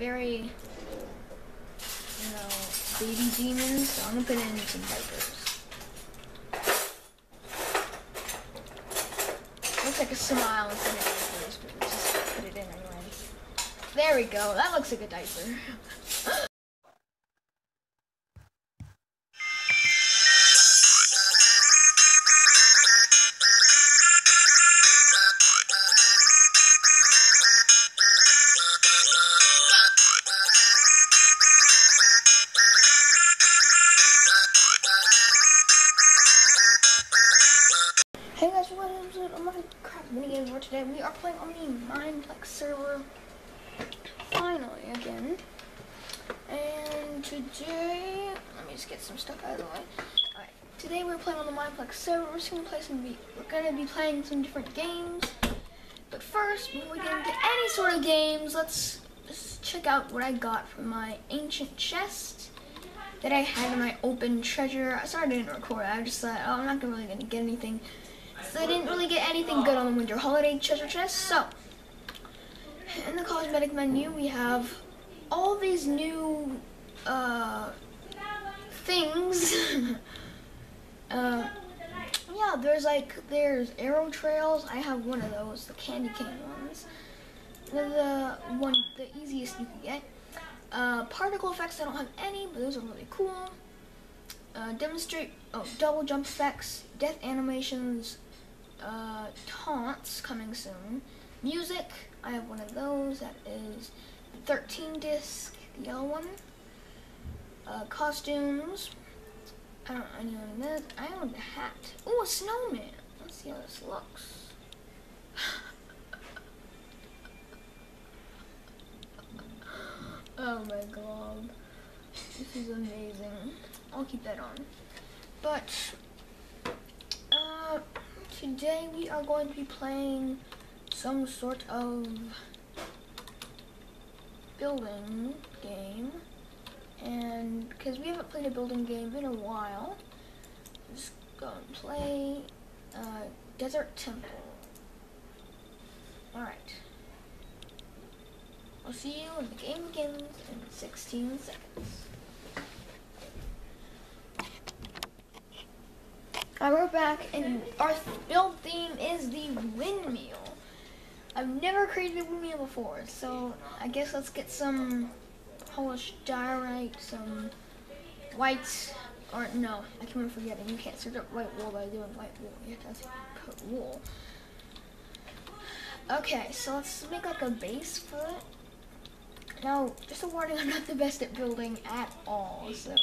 very, you know, baby demons. So I'm gonna put in some diapers. Looks like a smile instead of diapers, but just put it in anyways. There we go. That looks like a diaper. today we're playing on the Mineplex server. We're just gonna play some. We're gonna be playing some different games. But first, before we get into any sort of games, let's just check out what I got from my ancient chest that I had in my open treasure. Sorry I didn't record. I just thought, oh, I'm not really gonna get anything. So I didn't really get anything good on the winter holiday treasure chest. So in the cosmetic menu, we have all these new uh, things. uh, yeah, there's like there's arrow trails. I have one of those, the candy cane ones. They're the one, the easiest you can get. Uh, particle effects, I don't have any, but those are really cool. Uh, demonstrate, oh, double jump effects, death animations, uh, taunts coming soon. Music, I have one of those, that is 13 disc, the yellow one. Uh, costumes, I don't I own this. I own the hat. Oh, a snowman. Let's see how this looks. Oh my god. This is amazing. I'll keep that on. But, uh, today we are going to be playing some sort of building game. And, because we haven't played a building game in a while, let's go and play uh, Desert Temple. Alright. I'll see you when the game begins in 16 seconds. Alright, we're back, and our build theme is the windmill. I've never created a windmill before, so I guess let's get some polished diorite, some um, white, or no, I keep on forgetting, you can't search up white wool by doing white wool, you have to put wool. Okay, so let's make like a base for it. Now, just a warning, I'm not the best at building at all, so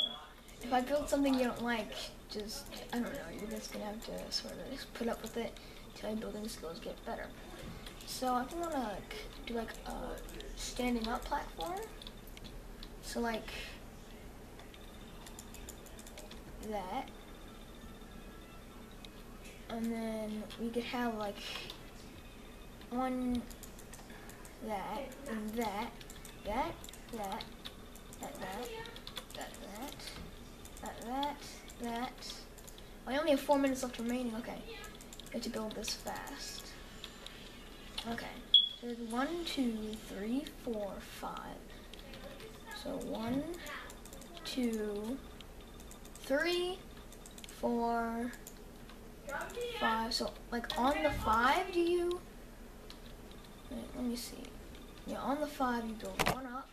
if I build something you don't like, just, I don't know, you're just gonna have to sort of just put up with it until your building skills get better. So I think I'm gonna like, do like a standing up platform. So like, that. And then we could have like, one, that, and that that, that, that, that, that, that, that, that, that. I only have four minutes left remaining. Okay, got to build this fast. Okay, there's one, two, three, four, five. So one, two, three, four, five. So like on the five, do you? Wait, let me see. Yeah, on the five, you build one up,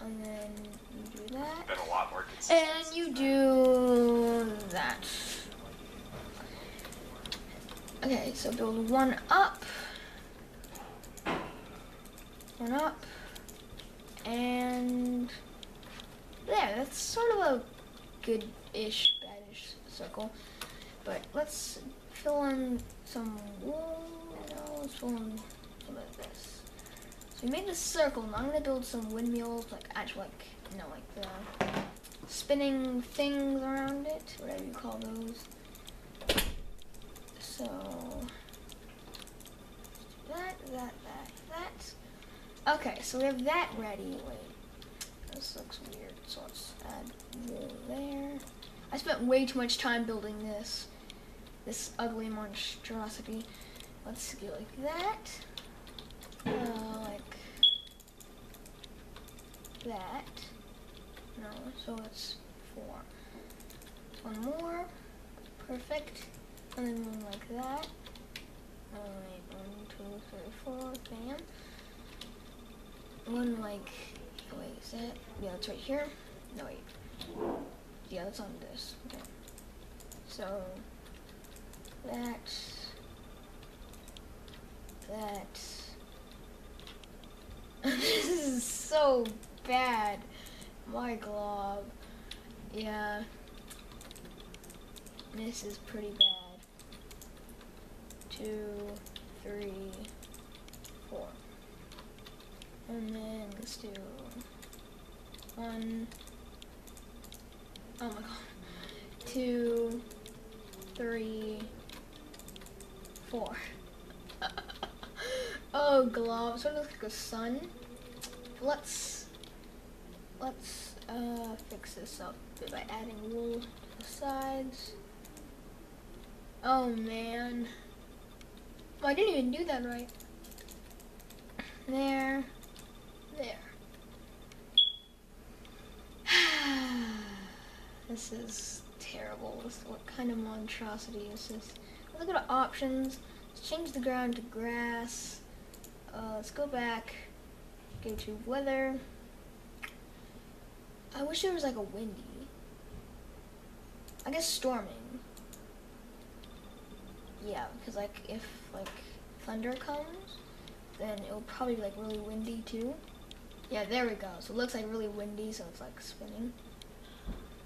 and then you do that, Been a lot more and you do that. Okay, so build one up, one up, and there. That's sort of a good-ish, bad-ish circle. But let's fill in some wool. Let's fill in some of this. So we made this circle, and I'm gonna build some windmills, like actual, like you know, like the spinning things around it, whatever you call those. So that, that. Okay, so we have that ready. Wait, this looks weird. So let's add there. I spent way too much time building this, this ugly monstrosity. Let's go like that. Uh, like that. No, so it's four. One more. Perfect. And then one like that. Alright, one, two, three, four, bam. One like, oh, wait, is it? Yeah, it's right here. No, wait. Yeah, that's on this. Okay. So, that, that. this is so bad. My glob. Yeah. This is pretty bad. Two, three, four. And then let's do one. Oh my god. Two, three, four. oh, glob. Sort of looks like a sun. Let's let's uh, fix this up by adding wool to the sides. Oh man. I didn't even do that right. There. There. this is terrible. This, what kind of monstrosity is this? Let's go to options. Let's change the ground to grass. Uh, let's go back. Go to weather. I wish there was like a windy. I guess storming. Yeah, because like if like thunder comes, then it'll probably be like really windy too. Yeah, there we go. So it looks like really windy, so it's like spinning.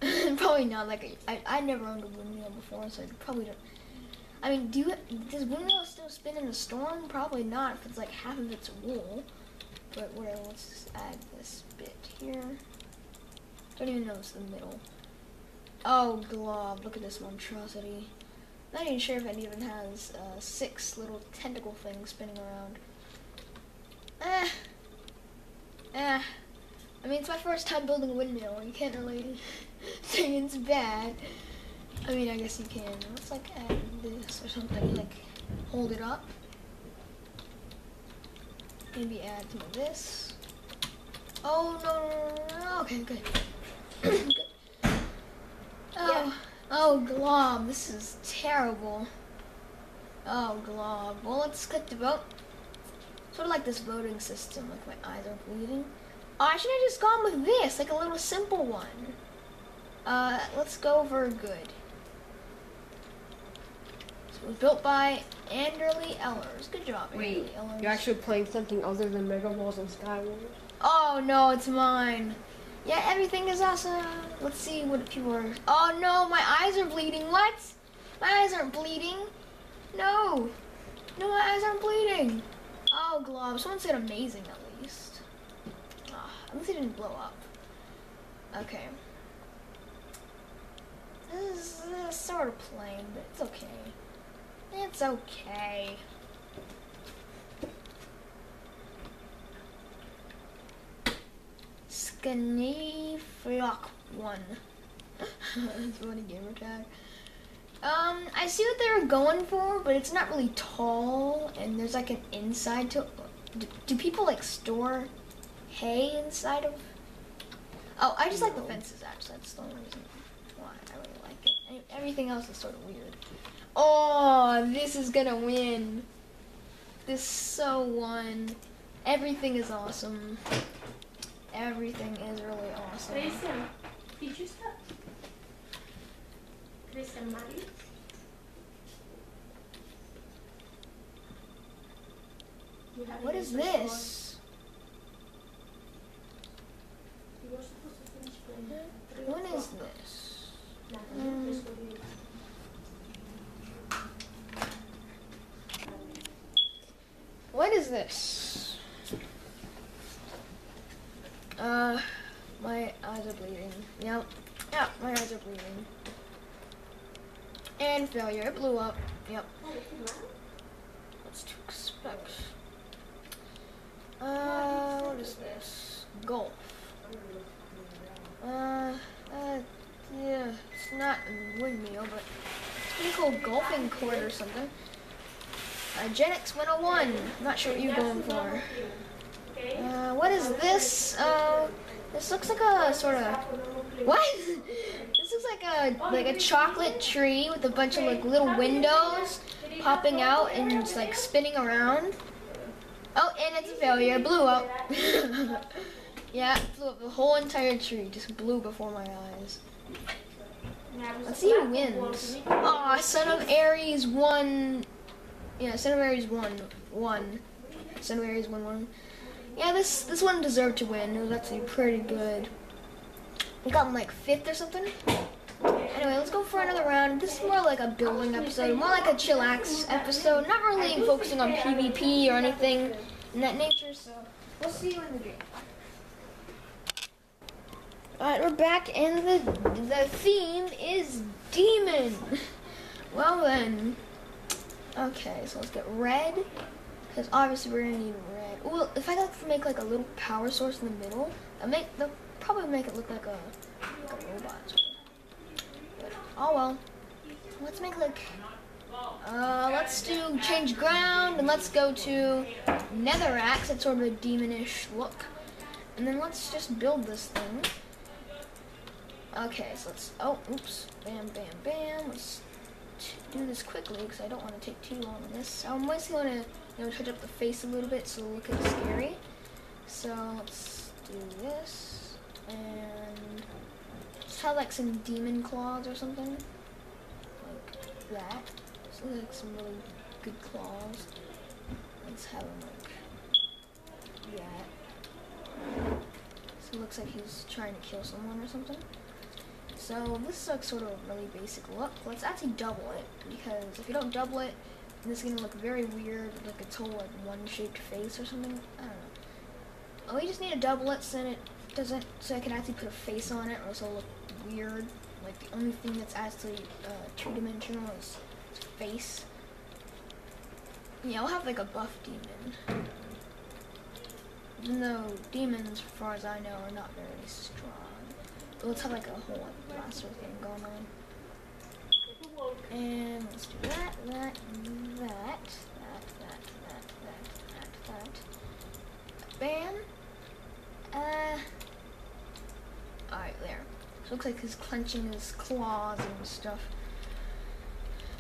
probably not like I I never owned a windmill before, so I probably don't. I mean, do you, does windmill still spin in a storm? Probably not, if it's like half of its wool. But where? Let's just add this bit here. Don't even know it's the middle. Oh, glob! Look at this monstrosity. Not even sure if it even has uh, six little tentacle things spinning around. Eh. Eh. I mean, it's my first time building a windmill. You can't really say it's bad. I mean, I guess you can. Let's like add this or something. Like, hold it up. Maybe add some of this. Oh, no, no, no, no. Okay, good. good. Oh. Yeah. Oh, Glob, this is terrible. Oh, Glob. Well, let's click the vote. Sort of like this voting system, like my eyes are bleeding. Oh, I should have just gone with this, like a little simple one. Uh, let's go for good. So it was built by Anderly Ellers. Good job, Wait, Ellers. you're actually playing something other than Mega Walls and Skywars? Oh, no, it's mine. Yeah, everything is awesome. Let's see what people are. Oh no, my eyes are bleeding. What? My eyes aren't bleeding. No. No, my eyes aren't bleeding. Oh, Glob. Someone said amazing at least. Oh, at least it didn't blow up. Okay. This is, this is sort of plain, but it's okay. It's okay. Skinny Flock 1. That's funny gamer tag. Um, I see what they were going for, but it's not really tall, and there's like an inside to do, do people like store hay inside of? Oh, I just no. like the fences actually. That's the only reason why I really like it. Everything else is sort of weird. Oh, this is gonna win. This so won. Everything is awesome. Everything is really awesome. Christian, did you stop? What is this? What is this? Um, what is this? Uh, my eyes are bleeding. Yep. Yep, my eyes are bleeding. And failure. It blew up. Yep. What's to expect? Uh, what is this? Golf. Uh, uh, yeah, it's not a windmill, but it's pretty cool golfing court or something. Uh, Genix 101. Not sure what you're going for. Uh, what is this? Uh, This looks like a sort of what? This looks like a like a chocolate tree with a bunch of like little windows popping out and it's like spinning around. Oh, and it's a failure. It blew up. yeah, blew up. The whole entire tree just blew before my eyes. Let's see who wins. Aw, Son of Ares won. Yeah, Son of Ares won. One. Son of Ares won one. Yeah, this this one deserved to win. It was actually pretty good. We got like fifth or something. Anyway, let's go for another round. This is more like a building episode, more like a chillax episode. Not really focusing on PvP or anything in that nature. So we'll see you in the game. Alright, we're back, and the the theme is demon. Well then, okay, so let's get red, because obviously we're gonna need red. Well, if I to make like a little power source in the middle, that make that probably make it look like a, like a robot. But, oh well. Let's make like uh, let's do change ground and let's go to Netherrack. It's sort of a demonish look. And then let's just build this thing. Okay, so let's, oh, oops, bam, bam, bam. Let's do this quickly because I don't want to take too long on this. I'm mostly going to, you know, touch up the face a little bit so it'll look scary. So let's do this and just have like some demon claws or something. Like that. So like some really good claws. Let's have them like that. So it looks like he's trying to kill someone or something. So this is like sort of a really basic look. Let's actually double it because if you don't double it, this is gonna look very weird, like its whole like one-shaped face or something. I don't know. Oh, we just need to double it send it doesn't, so I can actually put a face on it, or else it'll look weird. Like the only thing that's actually uh, two-dimensional is its face. Yeah, I'll have like a buff demon. Even though demons, as far as I know, are not very strong. But let's have like a whole like, blaster thing going on. And let's do that, that, that, that, that, that, that, that, that. Bam. Uh. Alright, there. Looks like he's clenching his claws and stuff.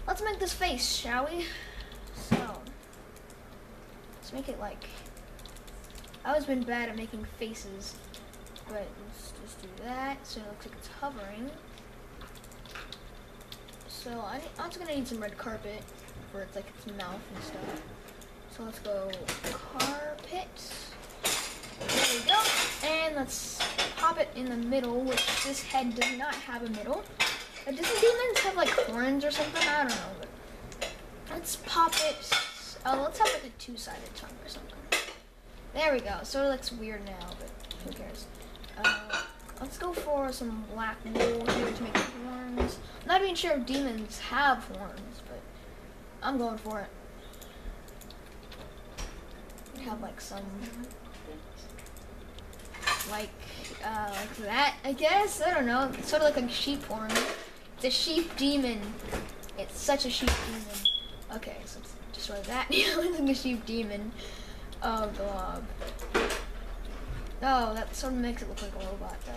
Let's make this face, shall we? So, let's make it like. I've always been bad at making faces, but let's just do that. So it looks like it's hovering. So I, I'm just gonna need some red carpet for its like its mouth and stuff. So let's go carpet. There we go. And let's pop it in the middle, which this head does not have a middle. Uh, doesn't demons have like horns or something? I don't know. But let's pop it. Oh, let's have like a two-sided tongue or something. There we go. Sort of looks weird now, but who cares? Uh, let's go for some black wool here to make horns. I'm not even sure if demons have horns, but I'm going for it. We have like some, like, uh, like that, I guess. I don't know. It's sort of like a sheep horn. It's a sheep demon. It's such a sheep demon. Okay, so let's destroy that. it looks like a sheep demon. Oh, glob. Oh, that sort of makes it look like a robot, though.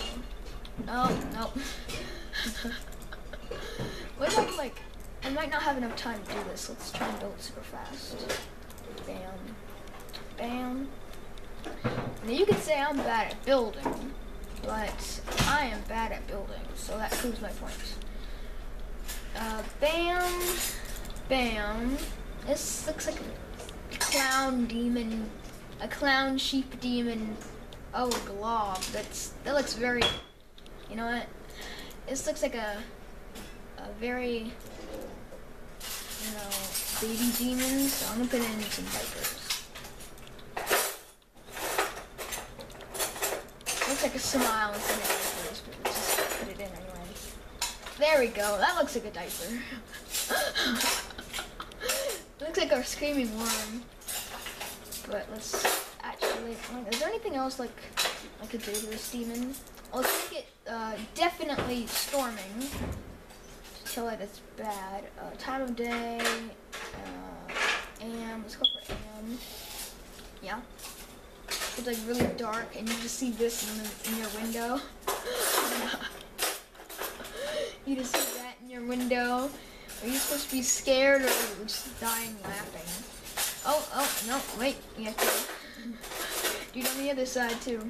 No, no. what if I'm like, I might not have enough time to do this. Let's try and build super fast. Bam. Bam. Now you could say I'm bad at building, but I am bad at building, so that proves my point. Uh, bam. Bam. This looks like a clown demon, a clown sheep demon. Oh, glob. That's that looks very. You know what? This looks like a a very you know baby demon. So I'm gonna put in some diapers. Looks like a smile just put it in anyway. There we go. That looks like a diaper. looks like our screaming worm. But let's actually. Is there anything else like I could do to this demon? Let's make it uh, definitely storming. Tell it it's bad. Uh, time of day. Uh, and let's go for AM. Yeah. It's like really dark and you just see this in, the, in your window. you just see that in your window. Are you supposed to be scared or just dying laughing? Oh, oh, no, wait, you have to do it on the other side too.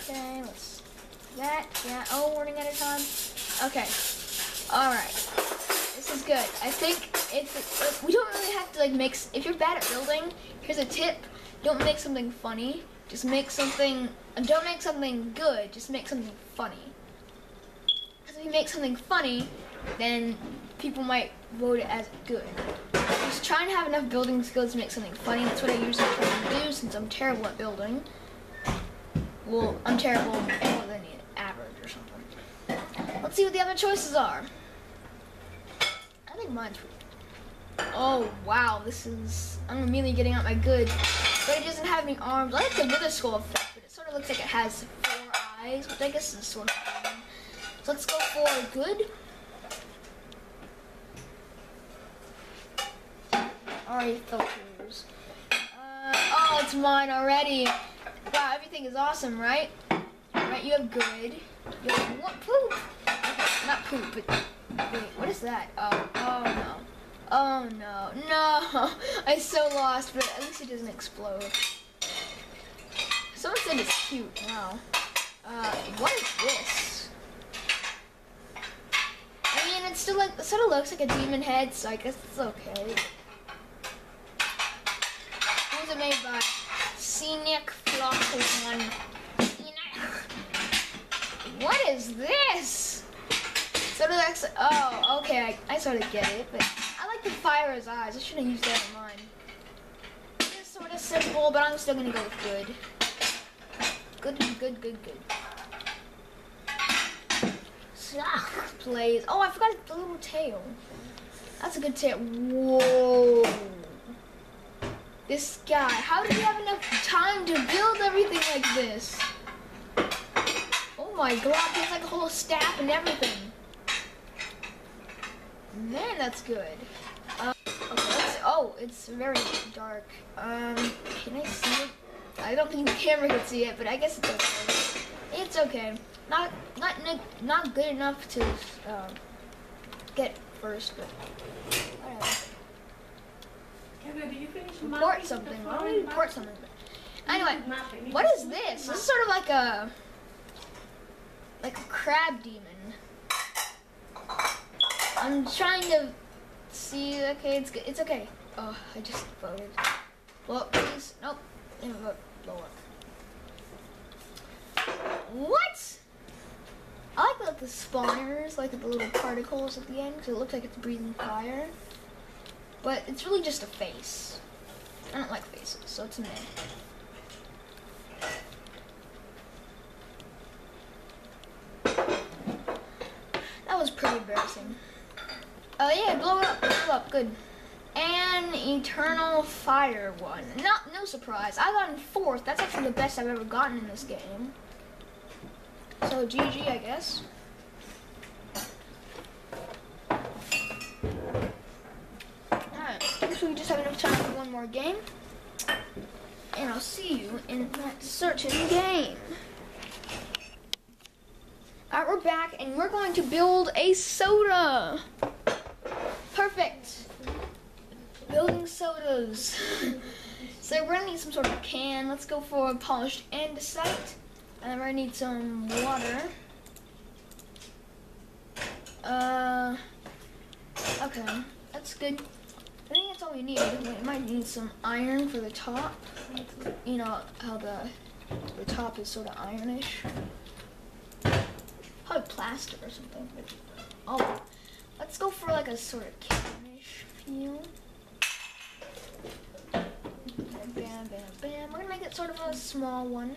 Okay, let's that, yeah, oh, warning at a time. Okay, alright, this is good. I think if, we don't really have to like mix, if you're bad at building, here's a tip, don't make something funny, just make something, don't make something good, just make something funny. Because if you make something funny, then people might vote it as good. Just try and have enough building skills to make something funny. That's what I usually try to do since I'm terrible at building. Well, I'm terrible more than average or something. Let's see what the other choices are. I think mine's. Oh wow, this is. I'm immediately getting out my good, but it doesn't have any arms. Like the wither skull effect, but it sort of looks like it has four eyes, which I guess is sort of. Fun. So let's go for good. Already filters. Uh, oh, it's mine already. Wow, everything is awesome, right? Right, you have good. You have what poop? Okay, not poop, but wait, what is that? Oh, oh no. Oh no, no! I'm so lost, but at least it doesn't explode. Someone said it's cute. Wow. Uh, what is this? I mean, it still like sort of looks like a demon head, so I guess it's okay. Who's it made by? Scenic Flockman. What is this? Sort of looks. Oh, okay. I, I sort of get it, but I the fire as eyes. I should have used that in mine. It's sort of simple, but I'm still gonna go with good. Good, good, good, good. Ah. Oh, I forgot the little tail. That's a good tail. Whoa. This guy. How did he have enough time to build everything like this? Oh my god, he has like a whole staff and everything. Man, that's good. Oh, it's very dark. Um, can I see it? I don't think the camera can see it, but I guess it's okay. It's okay. Not not not good enough to um, get first, but whatever. Did you finish Report something. Why don't we report something? Anyway, what is this? This is sort of like a like a crab demon. I'm trying to see. Okay, it's good. It's okay. Oh, I just voted. Well, please. Nope. Didn't vote. Lower. What? I like like the spawners, like the little particles at the end, because it looks like it's breathing fire. But it's really just a face. I don't like faces, so it's a meh. That was pretty embarrassing. Oh yeah, blow up, blow up, good. And Eternal Fire one. Not no surprise. I got in fourth. That's actually the best I've ever gotten in this game. So GG, I guess. Alright, so we just have enough time for one more game. And I'll see you in that certain game. Alright, we're back and we're going to build a soda. Perfect. Building sodas. so we're gonna need some sort of can. Let's go for polished andesite. And then we're gonna need some water. Uh, okay, that's good. I think that's all we need. We might need some iron for the top. You know how the the top is sort of ironish. Probably plaster or something. Oh, let's go for like a sort of canish feel. Bam, bam, it sort of a small one.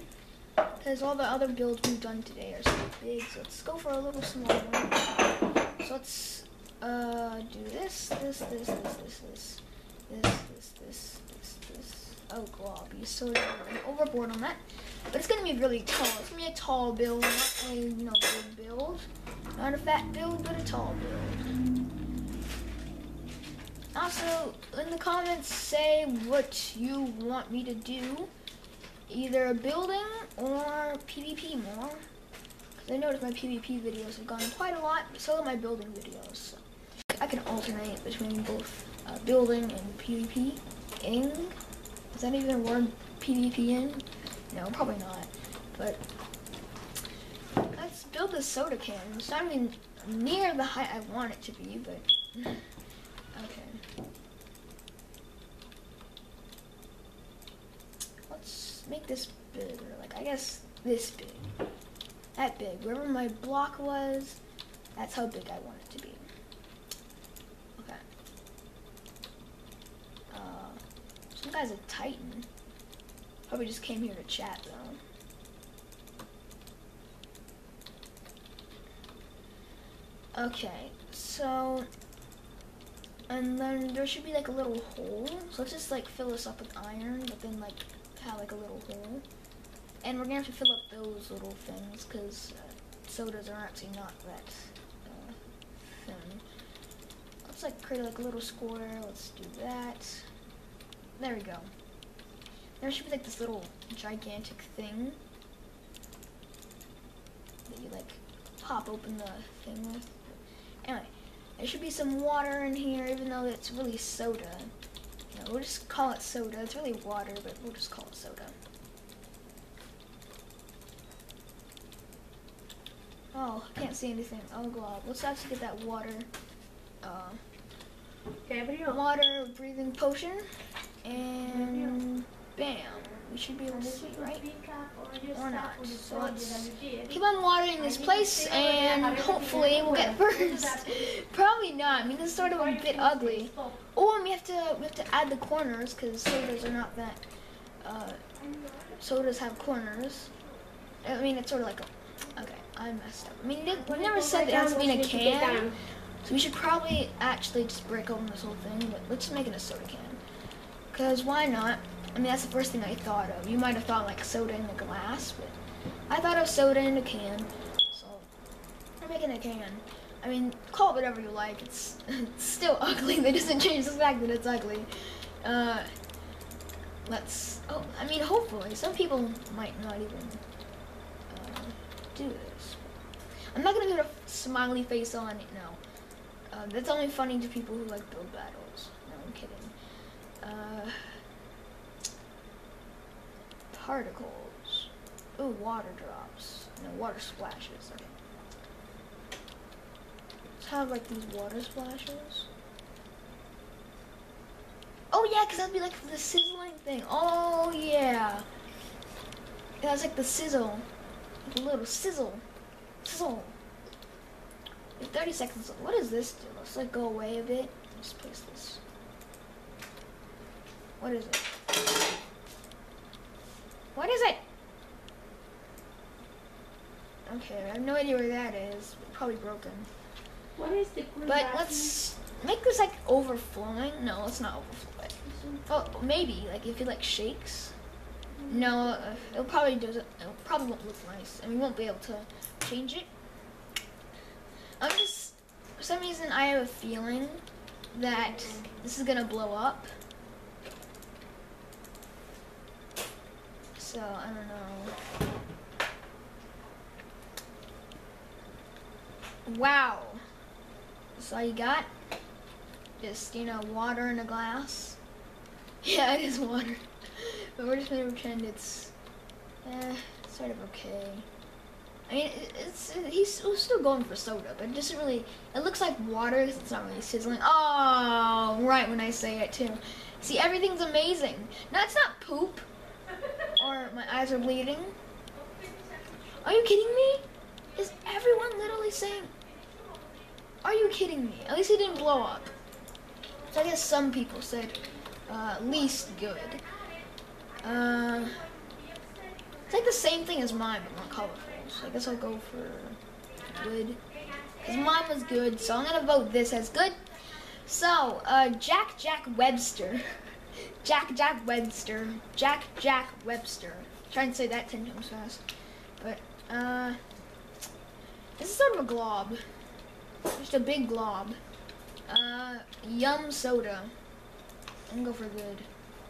Because all the other builds we've done today are so big, so let's go for a little small one. So let's uh, do this, this, this, this, this, this, this, this, this, this, this. Oh, glob, you sort of went overboard on that. But it's gonna be really tall. It's gonna be a tall build, not a you know big build. Not a fat build, but a tall build. Also, in the comments, say what you want me to do. Either building or PvP more. 'Cause I noticed my PvP videos have gone quite a lot, so have my building videos. So I can alternate between both uh, building and PvP. Ing? Is that even a word? PvP in? No, probably not. But let's build a soda can. It's not even near the height I want it to be, but okay. Let's make this bigger. Like I guess this big. That big. Wherever my block was, that's how big I want it to be. Okay. Uh, some guy's a titan. Probably just came here to chat though. Okay, so and then there should be like a little hole. So let's just like fill this up with iron, but then like have like a little hole. And we're gonna have to fill up those little things because uh, sodas are actually not that uh, thin. Let's like create like a little square. Let's do that. There we go. There should be like this little gigantic thing that you like pop open the thing with. Anyway, there should be some water in here, even though it's really soda. Know, we'll just call it soda. It's really water, but we'll just call it soda. Oh, I can't see anything. Oh, glob. Let's actually get that water. Uh, Gabriel. water breathing potion. And bam. We should be able to see, right? Or not. So let's keep on watering this place and hopefully we'll get birds. Probably not. I mean, this is sort of a bit ugly. Oh, and we have to we have to add the corners because sodas are not that. Uh, sodas have corners. I mean, it's sort of like a. Okay, I messed up. I mean, it, we never said that it has to be in a can, so we should probably actually just break open this whole thing. But let's make it a soda can, cause why not? I mean, that's the first thing I thought of. You might have thought like soda in a glass, but I thought of soda in a can. So I'm making a can. I mean, call it whatever you like. It's, it's still ugly. That doesn't change the fact that it's ugly. Uh, let's. Oh, I mean, hopefully, some people might not even uh, do this. I'm not gonna put a smiley face on it. No, uh, that's only funny to people who like build battles. No, I'm kidding. Uh, particles. Ooh, water drops. No, water splashes. Okay. Let's have like these water splashes. Oh yeah, because that'd be like the sizzling thing. Oh yeah. That's like the sizzle. A little sizzle. Sizzle. In 30 seconds. What does this do? Let's like go away a bit. Let's place this. What is it? What is it? Okay, I have no idea where that is. Probably broken. What is the green But bathroom? let's make this like overflowing. No, let's not overflow it. Oh, maybe like if it like shakes. No, uh, it'll probably doesn't. It probably won't look nice, and we won't be able to change it. I'm just for some reason I have a feeling that this is gonna blow up. So I don't know. Wow. That's all you got? Just, you know, water in a glass? Yeah, it is water. but we're just gonna pretend it's, eh, sort of okay. I mean, it- it's, he's he's still going for soda, but it doesn't really, it looks like water it's not really sizzling. Oh, right when I say it too. See, everything's amazing. No, it's not poop. Or my eyes are bleeding. Are you kidding me? Is everyone literally saying, are you kidding me? At least it didn't blow up. So I guess some people said uh, least good. Uh, it's like the same thing as mine, but more colorful. So I guess I'll go for good. Because mine was good, so I'm going to vote this as good. So, uh, Jack Jack Webster. Jack Jack Webster. Jack Jack Webster. Try and say that ten times fast. But, uh, this is sort of a glob. Just a big glob. Uh, yum soda. I'm gonna go for good.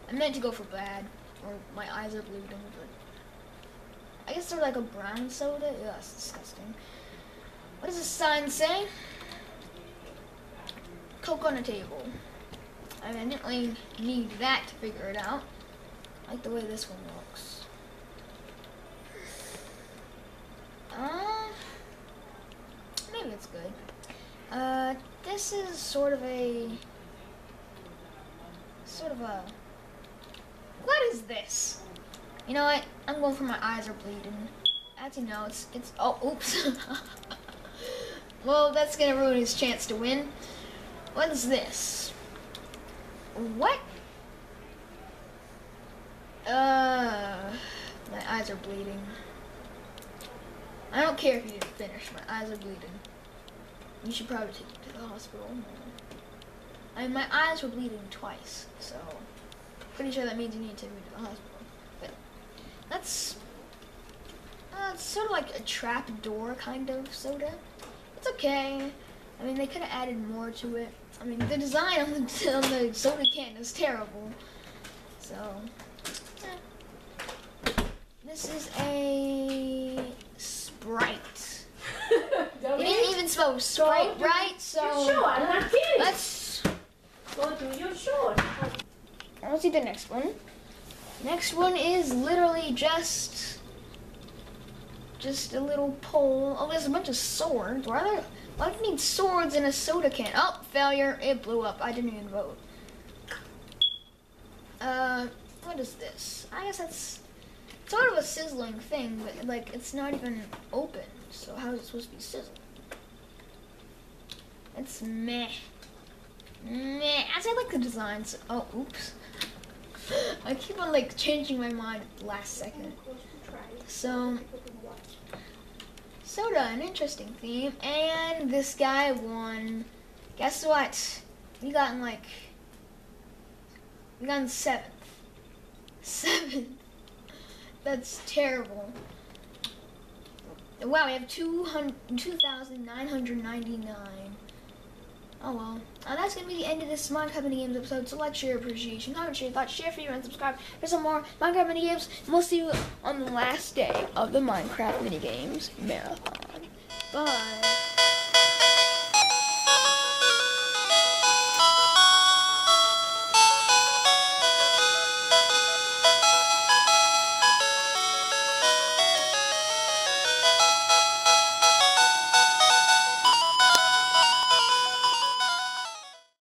I meant to go for bad. or my eyes are bleeding. But I guess they're like a brown soda. Yeah, that's disgusting. What does the sign say? Coke on a table. I I didn't really need that to figure it out. I like the way this one looks. Uh, maybe it's good. Uh, this is sort of a, sort of a, what is this? You know what? I'm going for my eyes are bleeding. Actually, no, it's, it's, oh, oops. well, that's gonna ruin his chance to win. What is this? What? Uh, my eyes are bleeding. I don't care if you didn't finish. My eyes are bleeding. You should probably take me to the hospital. I mean, my eyes were bleeding twice, so pretty sure that means you need to take me to the hospital. But that's uh, it's sort of like a trap door kind of soda. It's okay. I mean, they could have added more to it. I mean, the design on the, on the soda can is terrible. So, this is a Sprite. Go You didn't even spell Sprite Go right, so Your show. I'm not kidding. let's Go do your show. let's see the next one. Next one is literally just just a little pole. Oh, there's a bunch of swords. Why are there? Why do you need swords in a soda can? Oh, failure! It blew up. I didn't even vote. Uh, what is this? I guess that's sort of a sizzling thing, but like it's not even open. So how is it supposed to be sizzling? It's meh. Meh. As I like the designs. Oh, oops. I keep on like changing my mind last second. So, soda, an interesting theme. And this guy won. Guess what? We got in like. We got in seventh. Seventh. That's terrible. Wow, we have 200 2,999. Oh well. That's going to be the end of this Minecraft Mini Games episode. So like, share, appreciation, comment, share, your thoughts, share, favorite, and subscribe for some more Minecraft Mini Games. And we'll see you on the last day of the Minecraft Mini Games Marathon. Bye.